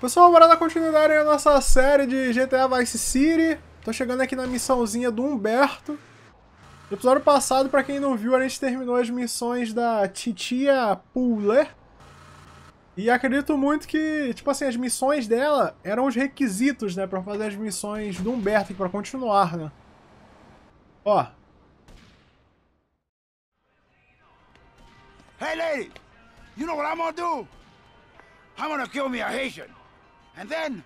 Pessoal, bora dar continuidade à nossa série de GTA Vice City. Tô chegando aqui na missãozinha do Humberto. No episódio passado, pra quem não viu, a gente terminou as missões da Titia Puller. E acredito muito que, tipo assim, as missões dela eram os requisitos, né, pra fazer as missões do Humberto, pra continuar, né. Ó. Hey, lady! You know what I'm gonna do? I'm gonna kill me a Haitian. And then,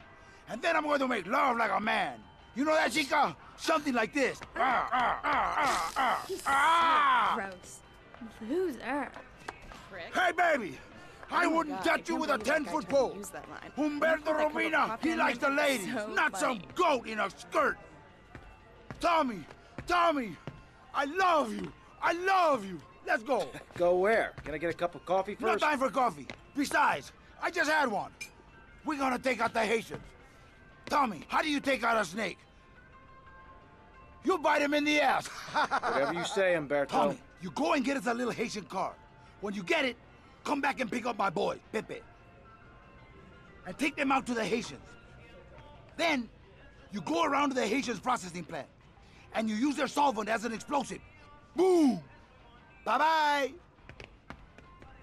and then I'm going to make love like a man. You know that, chica? Something like this. Ah, ah, ah, ah, ah, ah. Gross. Loser. Prick. Hey, baby! I Oh my wouldn't God, I touch you with a believe that guy 10-foot pole. use that line. Humberto You put that cup of Romina, he likes the ladies, So not some goat in a skirt. Tommy, Tommy, I love you. I love you. Let's go. Go where? Can I get a cup of coffee first? No time for coffee. Besides, I just had one. We're gonna take out the Haitians. Tommy, how do you take out a snake? You bite him in the ass. Whatever you say, Umberto. Tommy, you go and get us a little Haitian car. When you get it, come back and pick up my boy, Pepe. And take them out to the Haitians. Then, you go around to the Haitians processing plant. And you use their solvent as an explosive. Boom! Bye-bye!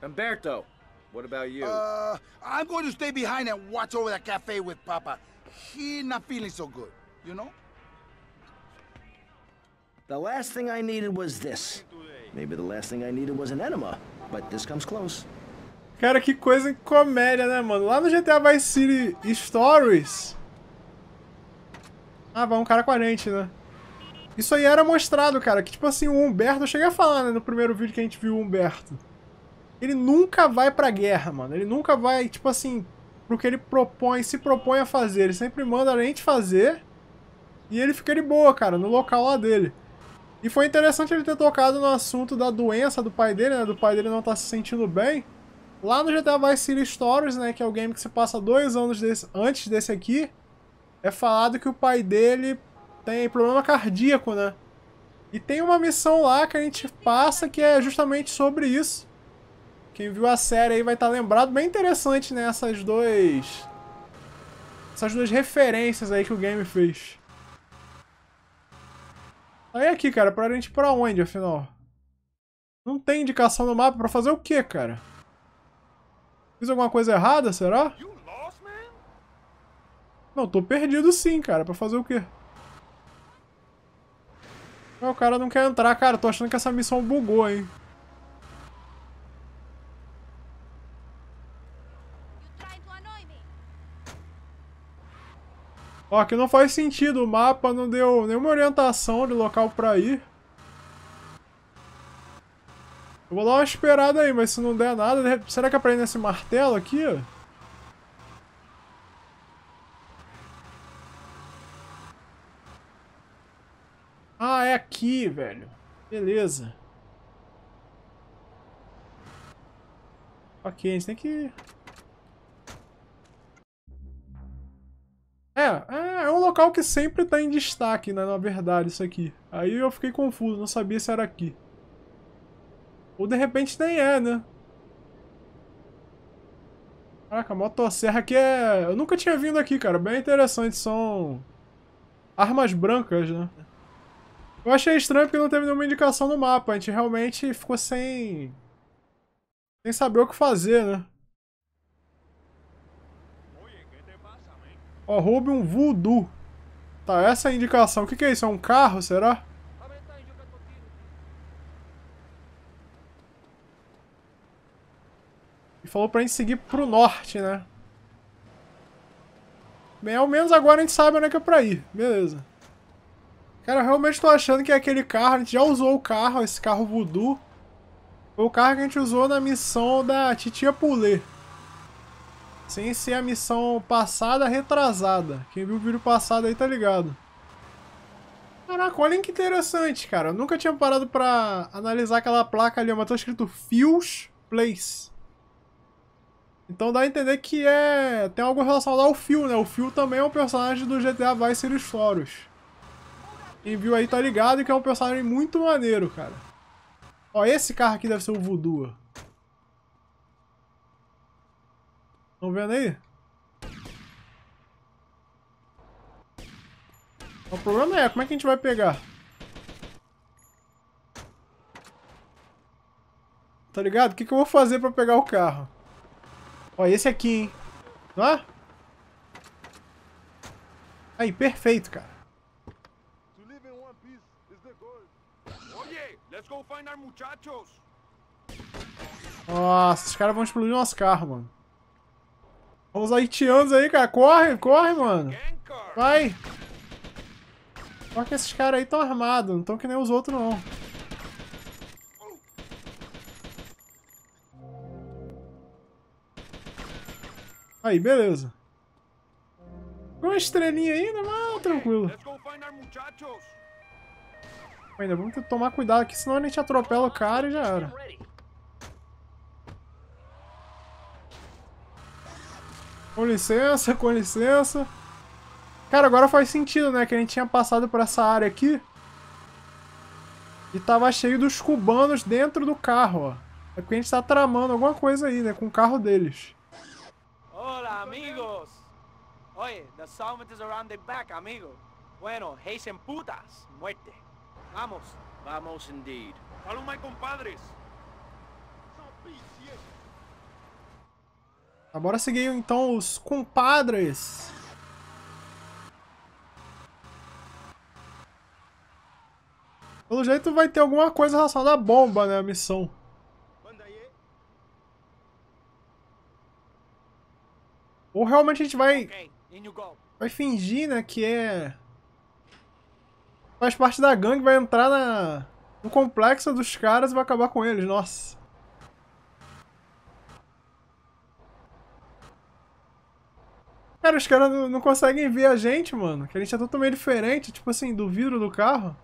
Umberto, what about you? Uh, I'm going to stay behind and watch over that cafe with Papa. He not feeling so good, you know? The last thing I needed was this. Maybe the last thing I needed was an enema, but this comes close. Cara, que coisa em comédia, né, mano? Lá no GTA Vice City Stories... Ah, vai um cara com a gente, né? Isso aí era mostrado, cara, que tipo assim, o Humberto... Eu cheguei a falar, né, no primeiro vídeo que a gente viu o Humberto. Ele nunca vai pra guerra, mano. Ele nunca vai, tipo assim, pro que ele propõe, se propõe a fazer. Ele sempre manda a gente fazer. E ele fica de boa, cara, no local lá dele. E foi interessante ele ter tocado no assunto da doença do pai dele, né? Do pai dele não estar se sentindo bem. Lá no GTA Vice City Stories, né? Que é o game que se passa dois anos desse- antes desse aqui. É falado que o pai dele tem problema cardíaco, né? E tem uma missão lá que a gente passa que é justamente sobre isso. Quem viu a série aí vai estar lembrado. Bem interessante, né? Essas dois... Essas duas referências aí que o game fez. Aí aqui, cara, pra gente ir pra onde, afinal? Não tem indicação no mapa pra fazer o quê, cara? Fiz alguma coisa errada, será? Não, tô perdido sim, cara. Pra fazer o quê? O cara não quer entrar, cara. Tô achando que essa missão bugou, hein. Trying to annoy me. Ó, aqui não faz sentido. O mapa não deu nenhuma orientação de local pra ir. Eu vou dar uma esperada aí, mas se não der nada... Será que é pra ir nesse martelo aqui? Ah, é aqui, velho. Beleza. Ok, a gente tem que... É, é, é um local que sempre tá em destaque, né, na verdade, isso aqui. Aí eu fiquei confuso, não sabia se era aqui. Ou de repente nem é, né? Caraca, a motosserra aqui é... Eu nunca tinha vindo aqui, cara. Bem interessante, são... Armas brancas, né? Eu achei estranho porque não teve nenhuma indicação no mapa. A gente realmente ficou sem... Sem saber o que fazer, né? Ó, roube um voodoo. Tá, essa é a indicação. O que, que é isso? É um carro, será? E falou pra gente seguir pro norte, né? Bem, ao menos agora a gente sabe onde é que é pra ir. Beleza. Cara, eu realmente tô achando que é aquele carro. A gente já usou o carro, esse carro voodoo. Foi o carro que a gente usou na missão da Titia Pulê. Sem ser a missão passada retrasada. Quem viu o vídeo passado aí tá ligado. Caraca, olha que interessante, cara. Eu nunca tinha parado pra analisar aquela placa ali, mas tá escrito Fios Place. Então dá a entender que é. tem algo relacionado ao Phil, né? O Phil também é um personagem do GTA Vice Stories. Quem viu aí tá ligado que é um personagem muito maneiro, cara. Ó, esse carro aqui deve ser o Voodoo. Estão vendo aí? Então, o problema é, como é que a gente vai pegar? Tá ligado? O que, que eu vou fazer pra pegar o carro? Ó, esse aqui, hein? Não é? Aí, perfeito, cara. Nossa, os caras vão explodir nosso carro, mano. Vamos haitianos aí, cara. Corre, corre, mano. Vai. Só que esses caras aí estão armados, não estão que nem os outros, não. Aí, beleza. Uma estrelinha ainda, mas tranquilo. Ainda vamos ter que tomar cuidado aqui, senão a gente atropela o cara e já era. Com licença, com licença. Cara, agora faz sentido, né? Que a gente tinha passado por essa área aqui. E tava cheio dos cubanos dentro do carro, ó. É porque a gente tá tramando alguma coisa aí, né? Com o carro deles. Hola, amigos. Oye, the summit is around the back, amigo. Bueno, Haitian putas, muerte. Vamos. Vamos indeed. Follow my compadres. Bora seguir então os compadres. Pelo jeito vai ter alguma coisa relacionada à bomba, né? A missão. Ou realmente a gente vai, vai fingir, né? Que é. Faz parte da gangue, vai entrar na, no complexo dos caras e vai acabar com eles. Nossa. Cara, os caras não, não conseguem ver a gente, mano. Que a gente é totalmente diferente, tipo assim, do vidro do carro.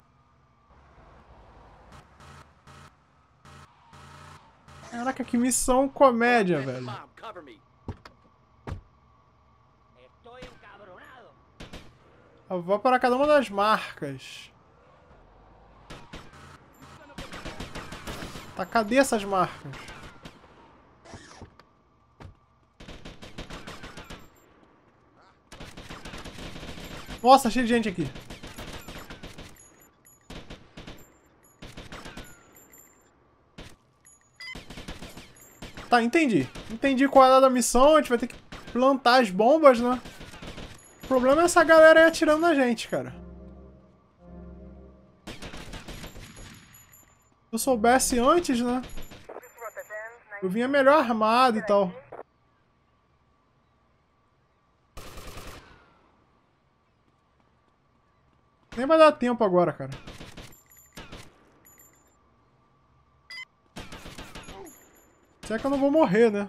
Caraca, que missão comédia, velho. Eu vou para cada uma das marcas. Tá, cadê essas marcas? Nossa, cheio de gente aqui. Tá, entendi. Entendi qual é a missão. A gente vai ter que plantar as bombas, né? O problema é essa galera aí atirando na gente, cara. Se eu soubesse antes, né? Eu vinha melhor armado e tal. Nem vai dar tempo agora, cara. Se é que eu não vou morrer, né?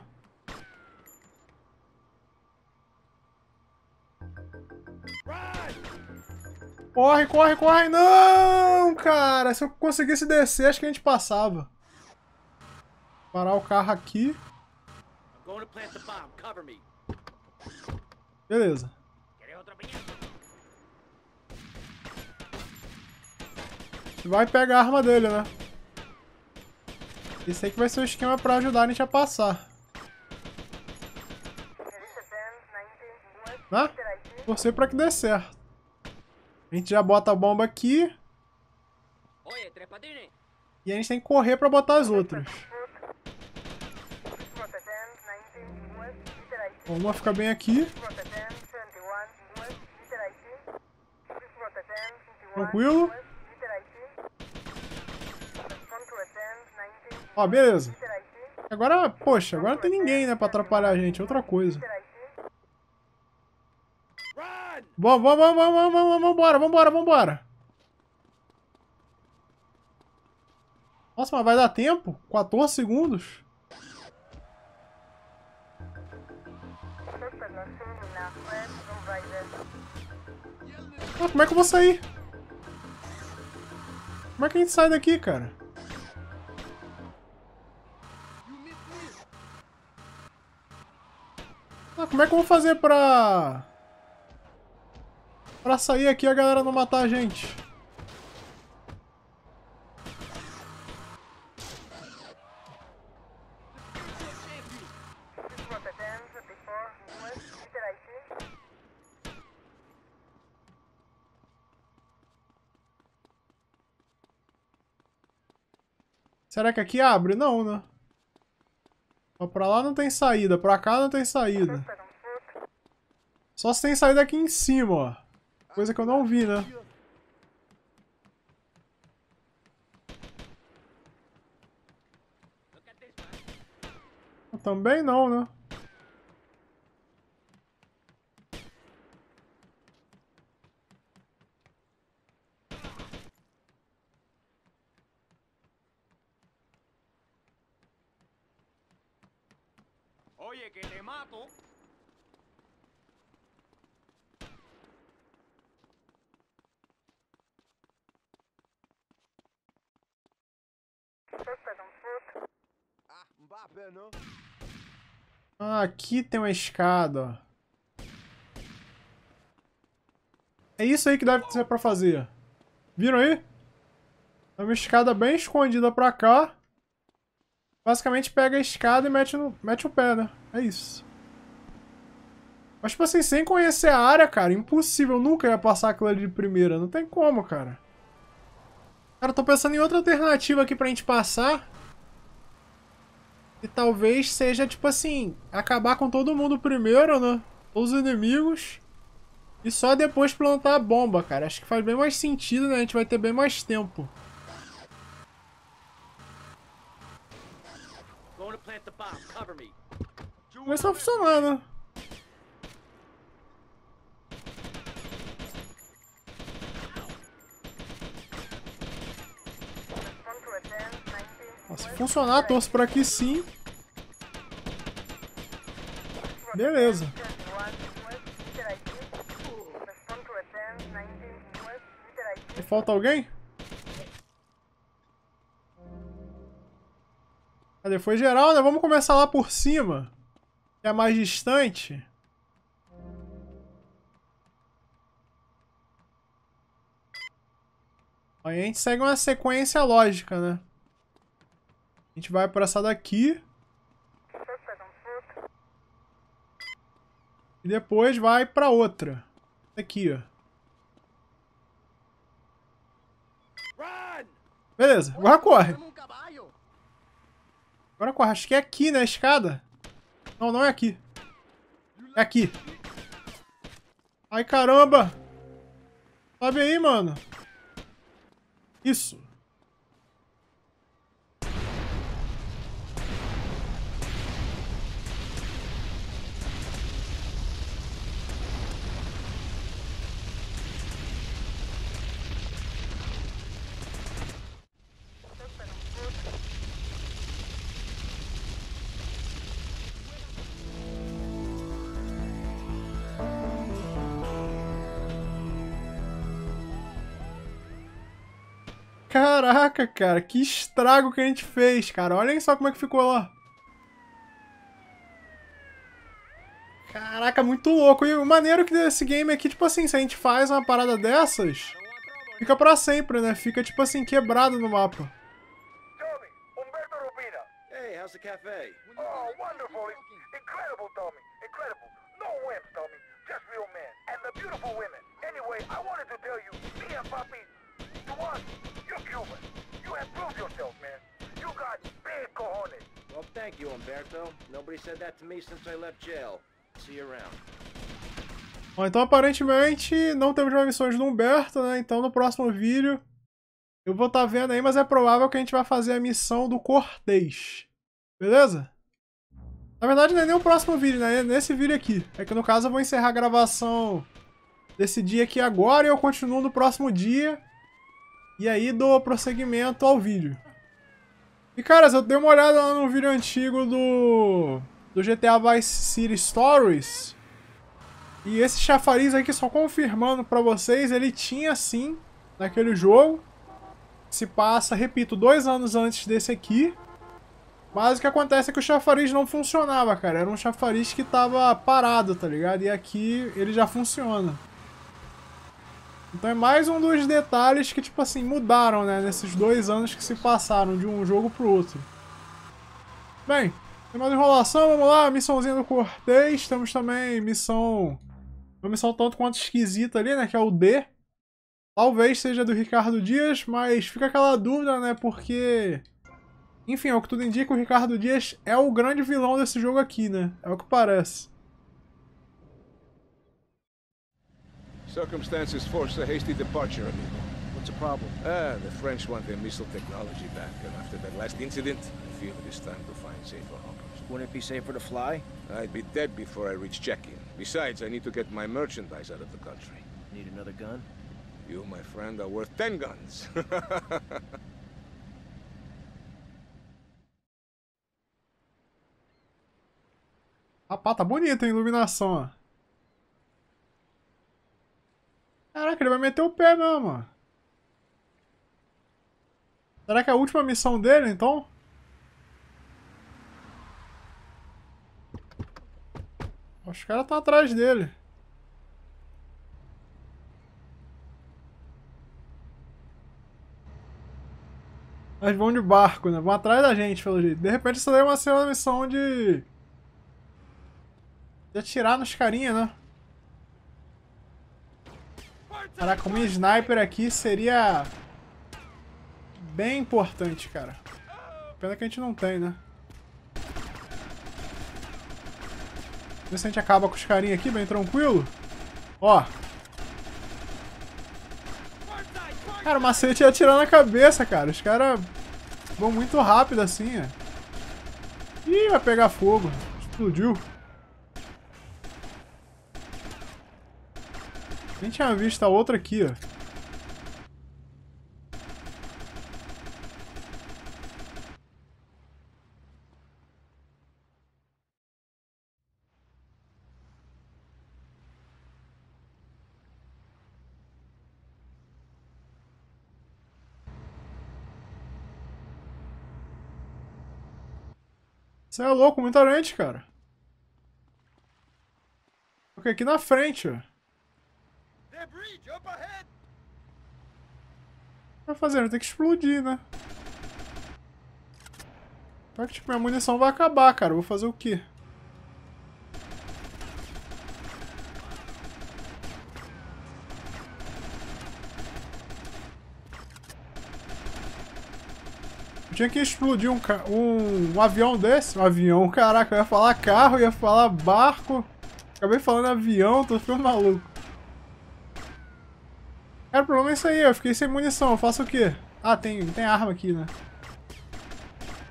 Corre, corre, corre! Não, cara! Se eu conseguisse descer, acho que a gente passava. Parar o carro aqui. I'm going to plant the bomb. Cover me. Beleza. ¿Quieres otra piñata? Vai pegar a arma dele, né? Esse aí que vai ser o esquema pra ajudar a gente a passar. Né? Torcer pra que dê certo. A gente já bota a bomba aqui e a gente tem que correr pra botar as outras. Uma fica bem aqui. Tranquilo. Ó, beleza. Agora, poxa, agora não tem ninguém, né, pra atrapalhar a gente. Outra coisa. Run! Vamos, vamos, vamos, vamos, vamos, vambora, vambora, vambora. Nossa, mas vai dar tempo? 14 segundos? Ah, como é que eu vou sair? Como é que a gente sai daqui, cara? como é que eu vou fazer pra... Pra sair aqui e a galera não matar a gente? Será que aqui abre? Não, né? Ó, pra lá não tem saída, pra cá não tem saída. Só se tem saída aqui em cima, ó. Coisa que eu não vi, né? Também não, né? Oye, que te mato. Ah, Mbappé, não? Ah, aqui tem uma escada. É isso aí que deve ser pra fazer. Viram aí? É uma escada bem escondida pra cá. Basicamente pega a escada e mete, no, mete o pé, né? É isso. Mas, tipo assim, sem conhecer a área, cara, impossível. Eu nunca ia passar aquilo ali de primeira. Não tem como, cara. Cara, eu tô pensando em outra alternativa aqui pra gente passar. E talvez seja, tipo assim, acabar com todo mundo primeiro, né? Todos os inimigos. E só depois plantar a bomba, cara. Acho que faz bem mais sentido, né? A gente vai ter bem mais tempo. Começou a funcionar, né? Ó, Se funcionar, torço pra que sim. Beleza. E falta alguém? Cadê? Foi geral, né? Vamos começar lá por cima. Que é mais distante. Aí a gente segue uma sequência lógica, né? A gente vai por essa daqui. E depois vai pra outra. Aqui, ó. Beleza, agora corre. Agora corre. Acho que é aqui, né? A escada. Não, não é aqui. É aqui. Ai, caramba. Sobe aí, mano. Isso. Caraca, cara, que estrago que a gente fez, cara. Olhem só como é que ficou lá. Caraca, muito louco. E o maneiro que desse game aqui, tipo assim, se a gente faz uma parada dessas, fica pra sempre, né? Fica, tipo assim, quebrado no mapa. Tommy, Humberto Rubina. Hey, how's the cafe? Oh, wonderful. Incredible, Tommy. Incredible. No wimps, Tommy. Just real men. And the beautiful women. Anyway, I wanted to tell you, me and Papi, to us, you're Cuban. You have proved yourself, man. You got big cojones. Well, thank you, Umberto. Nobody said that to me since I left jail. See you around. Bom, então aparentemente não temos mais missões do Humberto, né? Então no próximo vídeo eu vou estar vendo aí, mas é provável que a gente vai fazer a missão do Cortez. Beleza? Na verdade não é nem o próximo vídeo, né? É nesse vídeo aqui. É que no caso eu vou encerrar a gravação desse dia aqui agora e eu continuo no próximo dia. E aí dou prosseguimento ao vídeo. E caras, eu dei uma olhada lá no vídeo antigo do, do GTA Vice City Stories. E esse chafariz aqui, só confirmando pra vocês, ele tinha sim naquele jogo. Se passa, repito, dois anos antes desse aqui. Mas o que acontece é que o chafariz não funcionava, cara. Era um chafariz que tava parado, tá ligado? E aqui ele já funciona. Então é mais um dos detalhes que, tipo assim, mudaram, né? Nesses dois anos que se passaram de um jogo pro outro. Bem, tem mais enrolação, vamos lá. Missãozinha do Cortez. Temos também missão... Uma missão tanto quanto esquisita ali, né? Que é o D. Talvez seja do Ricardo Dias, mas fica aquela dúvida, né? Porque Enfim, ao que tudo indica, o Ricardo Dias é o grande vilão desse jogo aqui, né? É o que parece. Circumstances force a hasty departure, amigo. What's the problem? Ah, the French want their missile technology back, and after that last incident, I feel it is time to find safer harbors. Wouldn't it be safer to fly? I'd be dead before I reach check-in. Besides, I need to get my merchandise out of the country. Need another gun? You, my friend, are worth ten guns. Rapaz, tá bonita a iluminação, ó. Caraca, ele vai meter o pé mesmo. Será que é a última missão dele, então? Os caras estão atrás dele. Eles vão de barco, né? Vão atrás da gente, pelo jeito. De repente isso daí ser uma missão de... De atirar nos carinha, né? Caraca, um sniper aqui seria... Bem importante, cara. Pena que a gente não tem, né? Vê se a gente acaba com os carinha aqui, bem tranquilo. Ó. Cara, o macete ia atirar na cabeça, cara. Os caras vão muito rápido assim, ó. Ih, vai pegar fogo. Explodiu. Nem tinha visto a outra aqui, ó. Você é louco, muita gente, cara. Ok, aqui na frente, ó. Vai fazer? Tem que explodir, né? Só que, tipo, minha munição vai acabar, cara. Vou fazer o quê? Tinha que explodir um, um, um, avião desse. Um avião, caraca, eu ia falar carro, ia falar barco. Acabei falando avião, tô ficando maluco. Cara, o problema é isso aí, eu fiquei sem munição. Eu faço o quê? Ah, tem, tem arma aqui, né?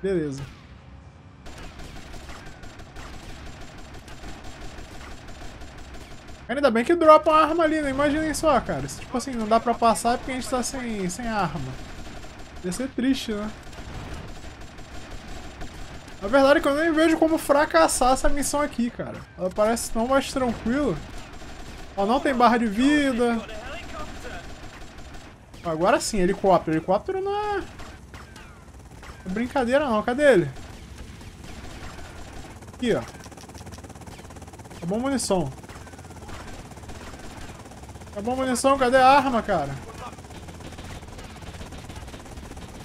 Beleza. Ainda bem que dropa uma arma ali, né? Imaginem só, cara. Se, tipo assim, não dá pra passar porque a gente tá sem, sem arma. Ia ser triste, né? A verdade eu nem vejo como fracassar essa missão aqui, cara. Ela parece tão mais tranquila. Ó, não tem barra de vida. Agora sim, helicóptero. Helicóptero não é... é brincadeira não. Cadê ele? Aqui, ó. Acabou a munição. Acabou a munição. Cadê a arma, cara?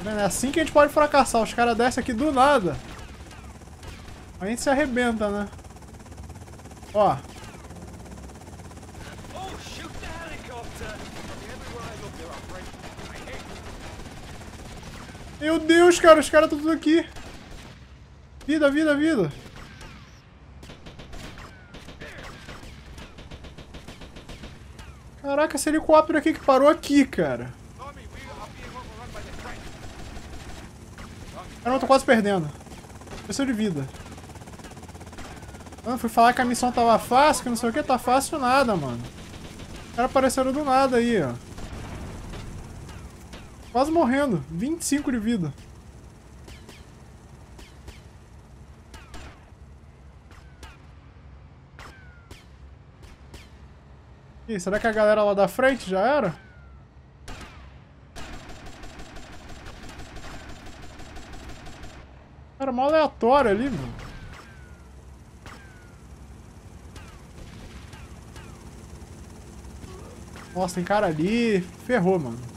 Tá é assim que a gente pode fracassar. Os caras descem aqui do nada. A gente se arrebenta, né? Ó. Meu Deus, cara, os caras estão tudo aqui. Vida, vida, vida. Caraca, esse helicóptero aqui que parou aqui, cara. Caramba, tô quase perdendo. Preciso de vida. Mano, fui falar que a missão tava fácil, que não sei o que, tá fácil nada, mano. Os caras apareceram do nada aí, ó. Quase morrendo. 25 de vida. Ih, será que a galera lá da frente já era? Era mó aleatório ali, mano. Nossa, tem cara ali. Ferrou, mano.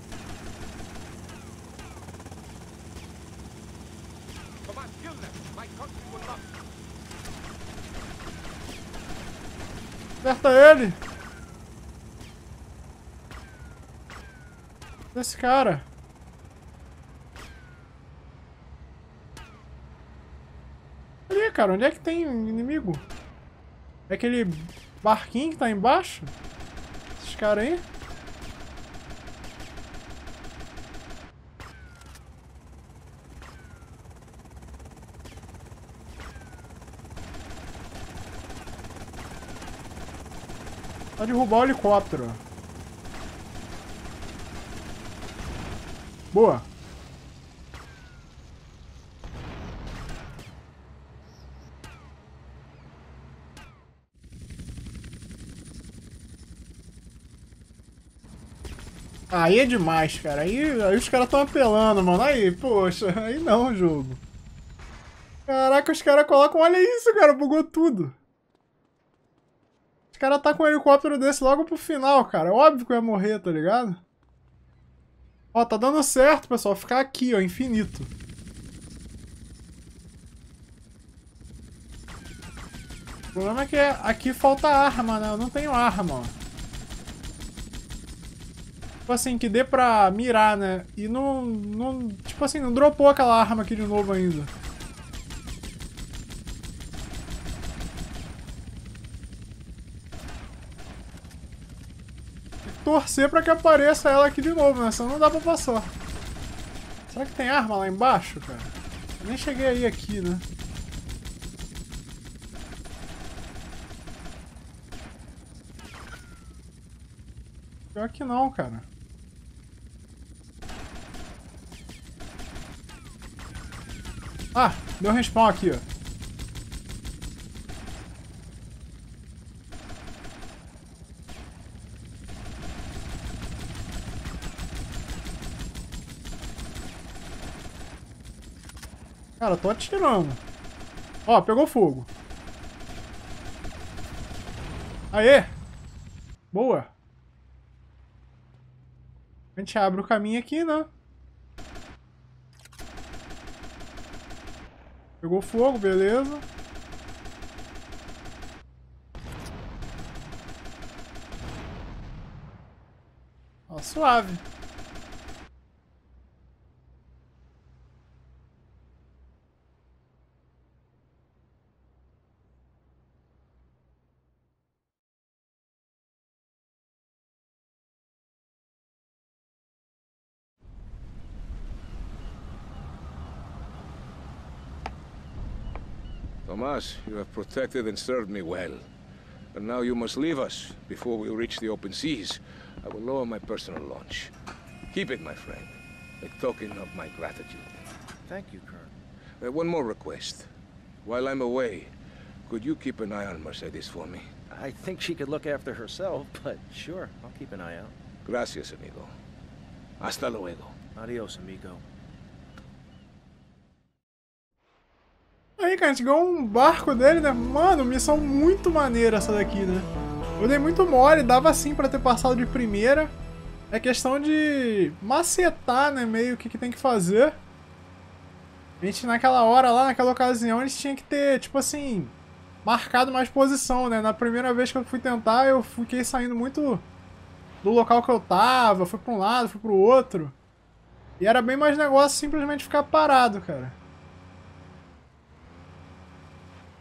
Mata ele! Esse cara. Ali, cara. Onde é que tem inimigo? É aquele barquinho que tá embaixo? Esses caras aí? Pode derrubar o helicóptero. Boa. Aí é demais, cara. Aí, aí os caras estão apelando, mano. Aí, poxa, aí não, jogo. Caraca, os caras colocam. Olha isso, cara, bugou tudo. Os caras tá com um helicóptero desse logo pro final, cara. Óbvio que eu ia morrer, tá ligado? Ó, tá dando certo, pessoal. Ficar aqui, ó, infinito. O problema é que aqui falta arma, né? Eu não tenho arma, ó. Tipo assim, que dê pra mirar, né? E não, não... Tipo assim, não dropou aquela arma aqui de novo ainda. Torcer pra que apareça ela aqui de novo, né? Senão não dá pra passar. Será que tem arma lá embaixo, cara? Eu nem cheguei aí aqui, né? Pior que não, cara. Ah, deu respawn aqui, ó. Cara, tô atirando. Ó, pegou fogo. Aê! Boa. A gente abre o caminho aqui, né? Pegou fogo, beleza. Ó, suave. Tomas, you have protected and served me well. And now you must leave us before we reach the open seas. I will lower my personal launch. Keep it, my friend. A token of my gratitude. Thank you, Colonel. Uh, one more request. While I'm away, could you keep an eye on Mercedes for me? I think she could look after herself, but sure, I'll keep an eye out. Gracias, amigo. Hasta luego. Adios, amigo. Cara, a gente ganhou um barco dele, né? Mano, missão muito maneira essa daqui, né? Eu dei muito mole, dava sim pra ter passado de primeira. É questão de macetar, né, meio o que, que tem que fazer. A gente, naquela hora lá, naquela ocasião, a gente tinha que ter, tipo assim, marcado mais posição, né? Na primeira vez que eu fui tentar, eu fiquei saindo muito do local que eu tava, fui pra um lado, fui pro outro. E era bem mais negócio simplesmente ficar parado, cara.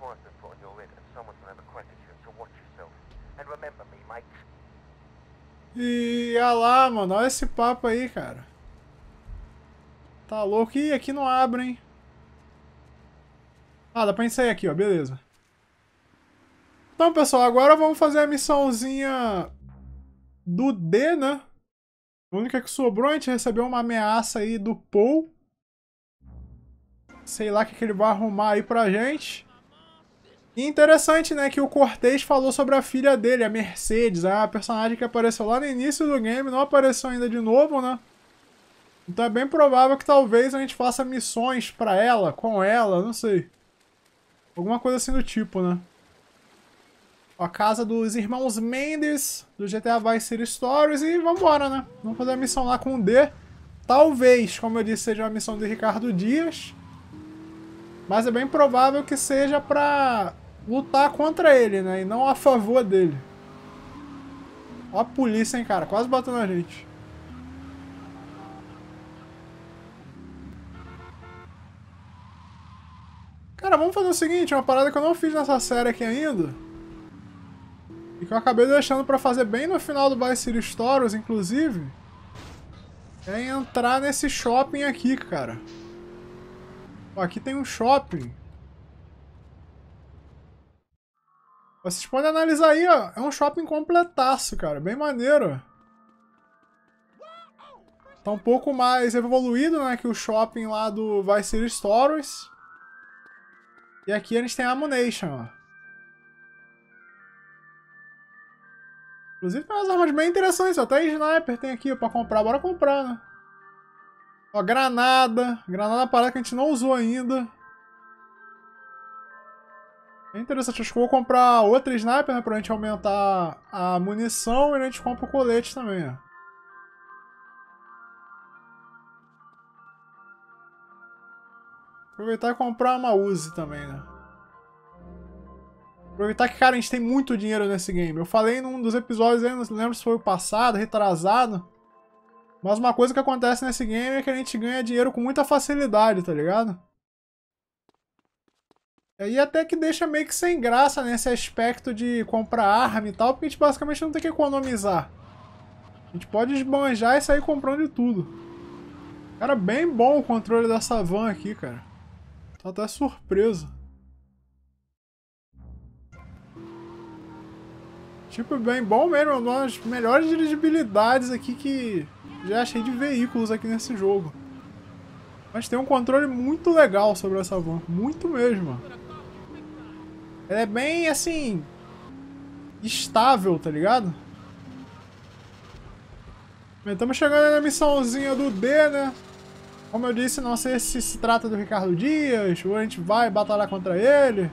been put on your head and someone's you, so watch yourself. And remember me, mate. E olha lá, mano. Olha esse papo aí, cara. Tá louco. Ih, aqui não abre, hein? Ah, dá pra gente sair aqui, ó. Beleza. Então, pessoal, agora vamos fazer a missãozinha do D, né? A única que sobrou, a gente recebeu uma ameaça aí do Paul. Sei lá o que, que ele vai arrumar aí pra gente. E interessante, né, que o Cortez falou sobre a filha dele, a Mercedes, a personagem que apareceu lá no início do game, não apareceu ainda de novo, né? Então é bem provável que talvez a gente faça missões pra ela, com ela, não sei. Alguma coisa assim do tipo, né? A casa dos irmãos Mendes, do GTA Vice City Stories, e vambora, né? Vamos fazer a missão lá com o D. Talvez, como eu disse, seja uma missão de Ricardo Dias. Mas é bem provável que seja pra lutar contra ele, né? E não a favor dele. Ó a polícia, hein, cara. Quase batendo na gente. Cara, vamos fazer o seguinte, uma parada que eu não fiz nessa série aqui ainda. E que eu acabei deixando pra fazer bem no final do Vice City Stories, inclusive. É entrar nesse shopping aqui, cara. Ó, aqui tem um shopping. Vocês podem analisar aí, ó. É um shopping completaço, cara. Bem maneiro. Tá um pouco mais evoluído, né, que o shopping lá do Vice City Stories. E aqui a gente tem a Ammunition, ó. Inclusive tem umas armas bem interessantes, até sniper tem aqui pra comprar, bora comprar, né? Ó, granada. Granada é parada que a gente não usou ainda. É interessante, acho que vou comprar outra sniper, né, pra gente aumentar a munição e a gente compra o colete também, ó. Aproveitar e comprar uma Uzi também, né? Aproveitar que, cara, a gente tem muito dinheiro nesse game. Eu falei num dos episódios aí, não lembro se foi o passado, retrasado. Mas uma coisa que acontece nesse game é que a gente ganha dinheiro com muita facilidade, tá ligado? E até que deixa meio que sem graça nesse aspecto de comprar arma e tal, porque a gente basicamente não tem que economizar. A gente pode esbanjar e sair comprando de tudo. Cara, bem bom o controle dessa van aqui, cara. Tô até surpreso. Tipo, bem bom mesmo, uma das melhores dirigibilidades aqui que já achei de veículos aqui nesse jogo. Mas tem um controle muito legal sobre essa van, muito mesmo. Ela é bem, assim, estável, tá ligado? Estamos chegando na missãozinha do D, né? Como eu disse, não sei se se trata do Ricardo Dias, ou a gente vai batalhar contra ele.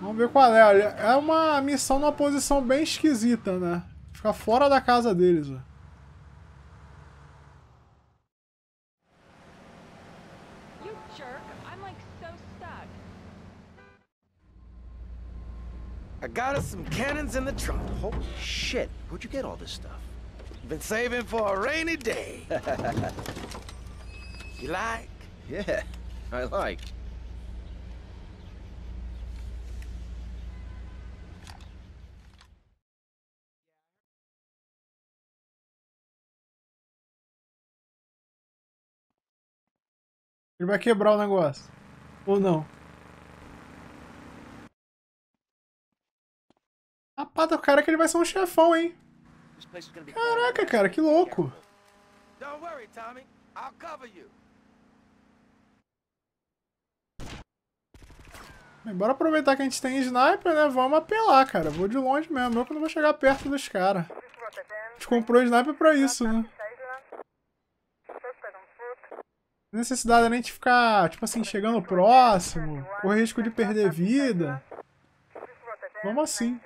Vamos ver qual é. É uma missão numa posição bem esquisita, né? Ficar fora da casa deles, ó. I got us some cannons in the trunk. Holy shit, where'd you get all this stuff? Been saving for a rainy day. you like? Yeah, I like. Ele vai quebrar o negócio. Ou não. Pá do cara que ele vai ser um chefão, hein? Caraca, cara, que louco. Don't worry, Tommy. I'll cover you. Bem, bora aproveitar que a gente tem sniper, né? Vamos apelar, cara. Vou de longe mesmo. Eu que não vou chegar perto dos caras. A gente comprou sniper pra isso, né? Necessidade da gente ficar, tipo assim, chegando próximo, correr risco de perder vida. Vamos assim.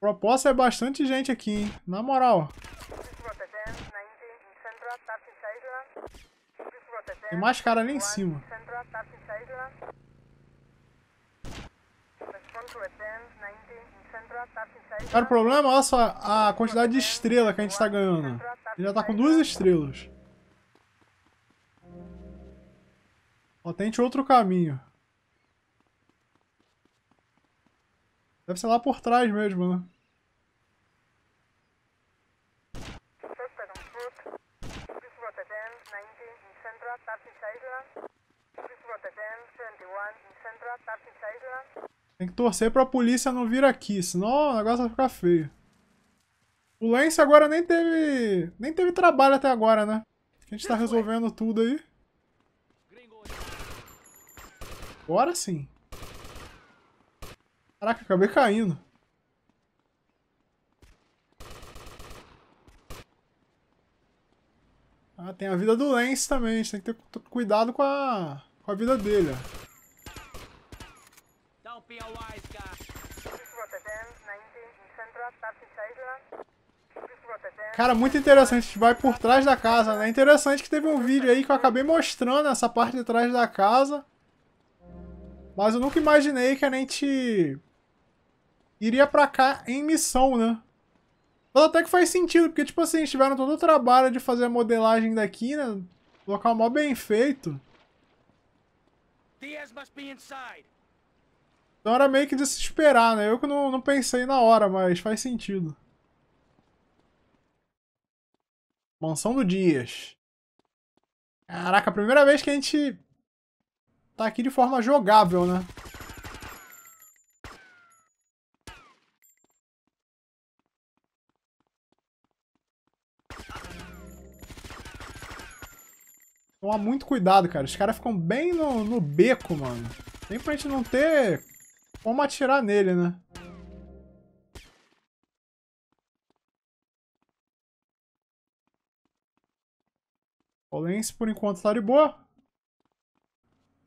Proposta é bastante gente aqui, hein? Na moral. Tem mais cara ali em cima. Cara, o problema, olha só a quantidade de estrela que a gente tá ganhando. Ele já tá com duas estrelas. Ó, tente outro caminho. Deve ser lá por trás mesmo, né? Tem que torcer pra polícia não vir aqui, senão o negócio vai ficar feio. O Lance agora nem teve. nem teve trabalho até agora, né? A gente tá resolvendo tudo aí. Agora sim. Caraca, acabei caindo. Ah, tem a vida do Lance também, a gente tem que ter cu- cuidado com a, com a vida dele, ó. Don't be a wise guy. Cara, muito interessante, a gente vai por trás da casa, né? Interessante que teve um vídeo aí que eu acabei mostrando essa parte de trás da casa. Mas eu nunca imaginei que a gente iria pra cá em missão, né? Mas até que faz sentido, porque, tipo assim, eles tiveram todo o trabalho de fazer a modelagem daqui, né? Local mó bem feito. Diaz must be inside. Então era meio que de se esperar, né? Eu que não, não pensei na hora, mas faz sentido. Mansão do Dias. Caraca, a primeira vez que a gente tá aqui de forma jogável, né? Tomar muito cuidado, cara. Os caras ficam bem no, no beco, mano. Nem pra gente não ter como atirar nele, né? O Lance, por enquanto, tá de boa.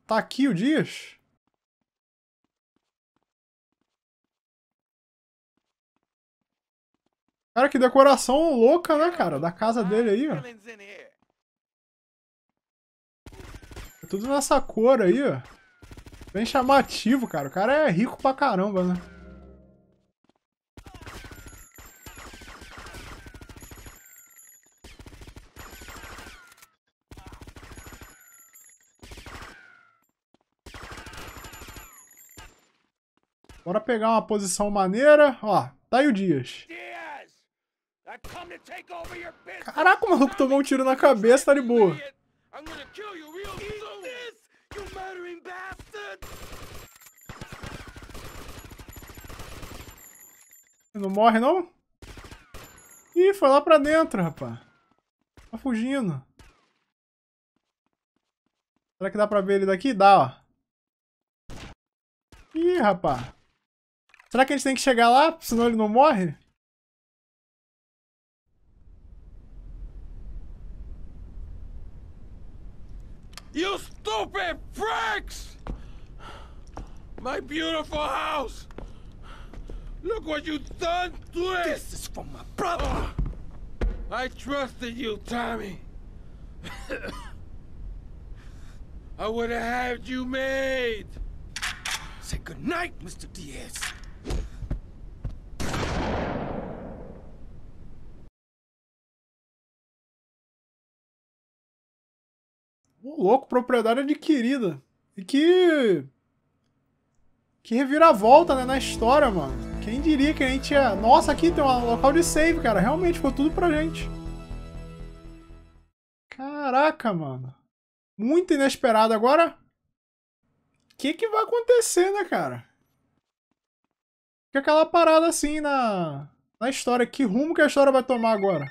Tá aqui o Dias. Cara, que decoração louca, né, cara? Da casa dele aí, ó. Tudo nessa cor aí, ó. Bem chamativo, cara. O cara é rico pra caramba, né? Bora pegar uma posição maneira. Ó, tá aí o Dias. Caraca, o maluco tomou um tiro na cabeça, tá de boa. I'm gonna kill you real soon. this, you murdering bastard! Não morre, não? Ih, foi lá pra dentro, rapaz. Tá fugindo. Será que dá pra ver ele daqui? Dá, ó. Ih, rapaz. Será que a gente tem que chegar lá, senão ele não morre? You stupid pricks! My beautiful house! Look what you've done to it! This is for my brother! Ah, I trusted you, Tommy. I would have had you made. Say goodnight, Mr. Diaz. Louco, propriedade adquirida. E que. Que reviravolta, né, na história, mano. Quem diria que a gente ia. Nossa, aqui tem um local de save, cara. Realmente ficou tudo pra gente. Caraca, mano. Muito inesperado. Agora. O que, que vai acontecer, né, cara? Fica aquela parada assim na. Na história. Que rumo que a história vai tomar agora?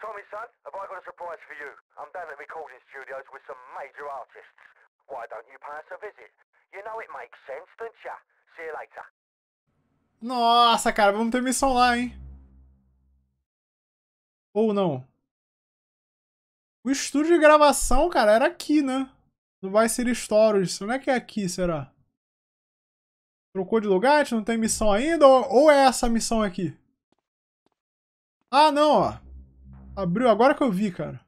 Tommy, son, have I got a surprise for you? I'm down at recording studios with some major artists. Why don't you a visit? You know it makes sense, don't ya? See you later. Nossa, cara, vamos ter missão lá, hein? Ou não? O estúdio de gravação, cara, era aqui, né? No Vice City Stories. Onde é que é aqui, será? Trocou de lugar? A gente não tem missão ainda? Ou é essa missão aqui? Ah, não, ó. Abriu, agora que eu vi, cara.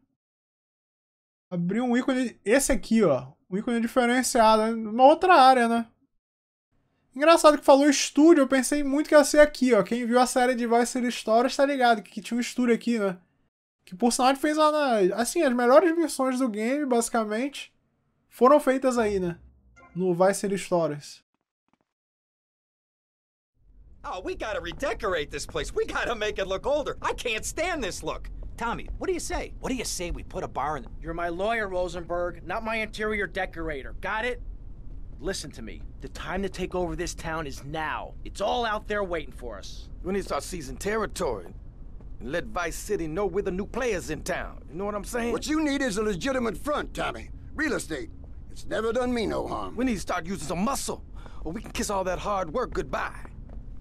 Abriu um ícone. Esse aqui, ó. Um ícone diferenciado. Uma outra área, né? Engraçado que falou estúdio, eu pensei muito que ia ser aqui, ó. Quem viu a série de Vice Stories tá ligado que tinha um estúdio aqui, né? Que por sinal ele fez uma, assim, as melhores missões do game, basicamente, foram feitas aí, né? No Vice Stories. Oh, we gotta redecorate this place. We gotta make it look older. I can't stand this look. Tommy, what do you say? What do you say we put a bar in the... You're my lawyer, Rosenberg, not my interior decorator. Got it? Listen to me. The time to take over this town is now. It's all out there waiting for us. We need to start seizing territory and let Vice City know we're the new players in town. You know what I'm saying? What you need is a legitimate front, Tommy. Real estate. It's never done me no harm. We need to start using some muscle, or we can kiss all that hard work goodbye.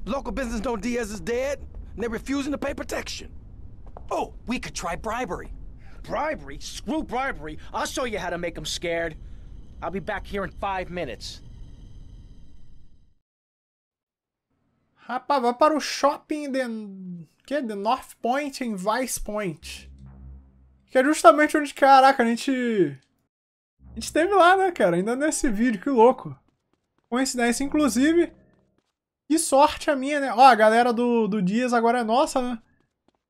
Local business know Diaz is dead, and they're refusing to pay protection. Oh, we could try bribery. bribery? Screw bribery. I'll show you how to make them scared. I'll be back here in five minutes. Rapaz, vai para o shopping de, que? de North Point em Vice Point. Que é justamente onde, caraca, a gente. A gente esteve lá, né, cara? Ainda nesse vídeo, que louco. Coincidência, inclusive. Que sorte a minha, né? Ó, a galera do, do Dias agora é nossa, né?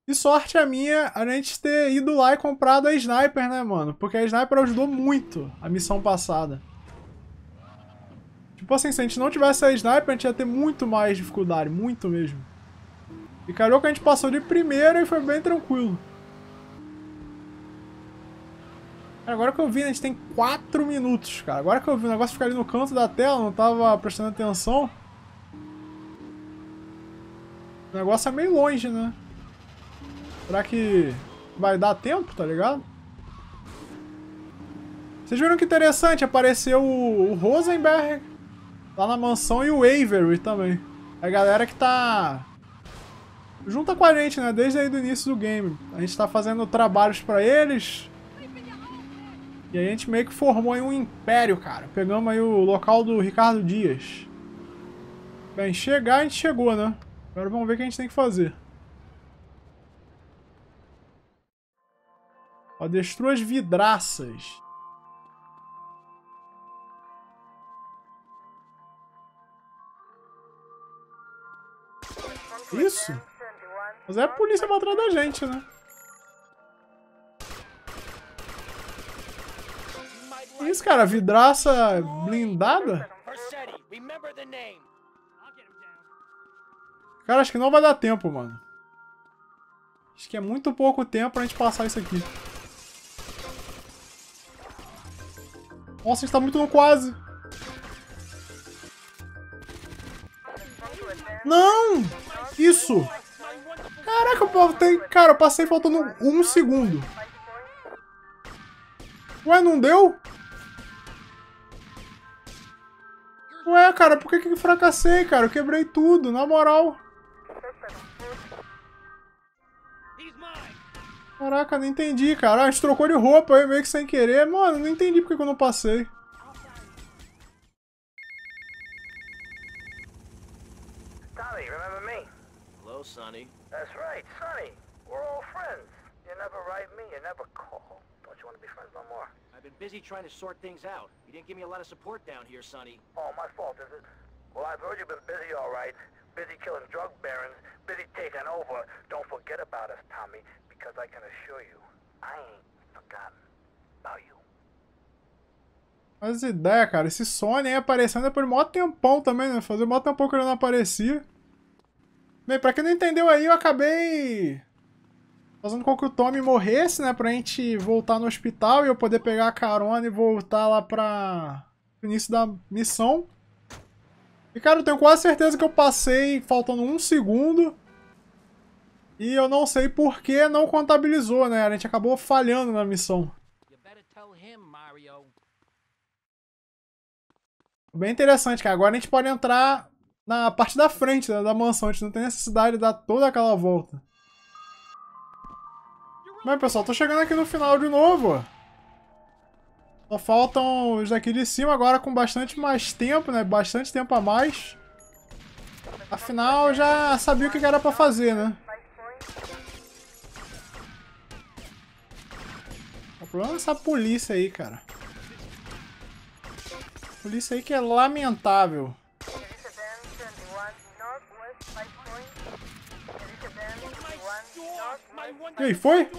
Que sorte a minha a gente ter ido lá e comprado a Sniper, né, mano? Porque a Sniper ajudou muito a missão passada. Tipo assim, se a gente não tivesse a Sniper, a gente ia ter muito mais dificuldade, muito mesmo. E calhou que a gente passou de primeira e foi bem tranquilo. Agora que eu vi, a gente tem 4 minutos, cara. Agora que eu vi o negócio ficar ali no canto da tela, não tava prestando atenção. O negócio é meio longe, né? Será que vai dar tempo, tá ligado? Vocês viram que interessante? Apareceu o, Rosenberg lá na mansão e o Avery também. É a galera que tá junta com a gente, né? Desde aí do início do game. A gente tá fazendo trabalhos pra eles. E a gente meio que formou aí um império, cara. Pegamos aí o local do Ricardo Dias. Bem, chegar a gente chegou, né? Agora vamos ver o que a gente tem que fazer. Ó, destrua as vidraças. Isso? Mas é a polícia vai atrás da gente, né? Isso, cara, vidraça blindada? Cara, acho que não vai dar tempo, mano. Acho que é muito pouco tempo pra gente passar isso aqui. Nossa, a gente tá muito no quase. Não! Isso! Caraca, eu tem... Cara, eu passei faltando um segundo. Ué, não deu? Ué, cara, por que que fracassei, cara? Eu quebrei tudo, na moral. Caraca, não entendi, cara. A gente trocou de roupa aí meio que sem querer. Mano, não entendi porque que eu não passei. Tommy, remember me? Hello, Sonny. That's right, Sonny. We're all friends. You never write me, you never call. Don't you want to be friends no more? I've been busy trying to sort things out. You didn't give me a lot of support down here, Sonny. Oh, my fault, is it? Well, I've heard you've been busy, all right. Busy killing drug barons, busy taking over. Don't forget about us, Tommy, because I can assure you, I ain't forgotten about you. As ideias, cara. Esse Sony aí aparecendo depois de mó tempão também, né? Fazer mó tempão que ele não aparecia. Bem, pra quem não entendeu aí, eu acabei fazendo com que o Tommy morresse, né? Pra gente voltar no hospital e eu poder pegar a carona e voltar lá pra início da missão. E, cara, eu tenho quase certeza que eu passei faltando um segundo. E eu não sei por que não contabilizou, né? A gente acabou falhando na missão. Bem interessante, cara. Agora a gente pode entrar na parte da frente da, da mansão. A gente não tem necessidade de dar toda aquela volta. Mas, pessoal, tô chegando aqui no final de novo. Só faltam os daqui de cima agora com bastante mais tempo, né? Bastante tempo a mais. Afinal, já sabia o que era pra fazer, né? O problema é essa polícia aí, cara. Polícia aí que é lamentável. E aí, foi?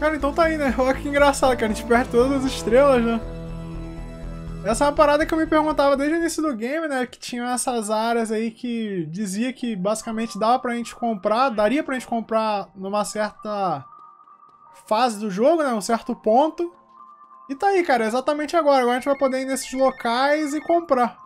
Cara, então tá aí, né? Olha que engraçado, cara. A gente perde todas as estrelas, né? Essa é uma parada que eu me perguntava desde o início do game, né? Que tinham essas áreas aí que dizia que basicamente dava pra gente comprar, daria pra gente comprar numa certa fase do jogo, né? Um certo ponto. E tá aí, cara, exatamente agora. Agora a gente vai poder ir nesses locais e comprar.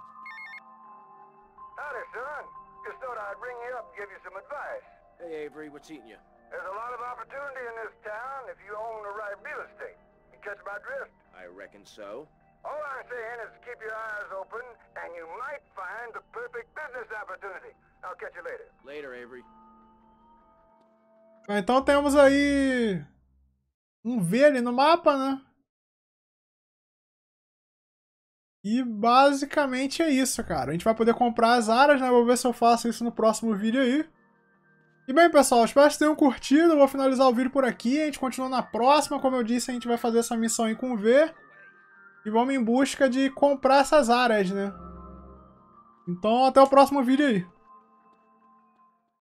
Avery, what's eating you? There's a lot of opportunity in this town if you own the right real estate. You catch my drift? I reckon so. All I'm saying is keep your eyes open, and you might find the perfect business opportunity. I'll catch you later. Later, Avery. Então temos aí um V ali no mapa, né? E basicamente é isso, cara. A gente vai poder comprar as áreas, né? Vou ver se eu faço isso no próximo vídeo aí. E bem, pessoal, espero que tenham curtido. Eu vou finalizar o vídeo por aqui. A gente continua na próxima. Como eu disse, a gente vai fazer essa missão aí com o V. E vamos em busca de comprar essas áreas, né? Então, até o próximo vídeo aí.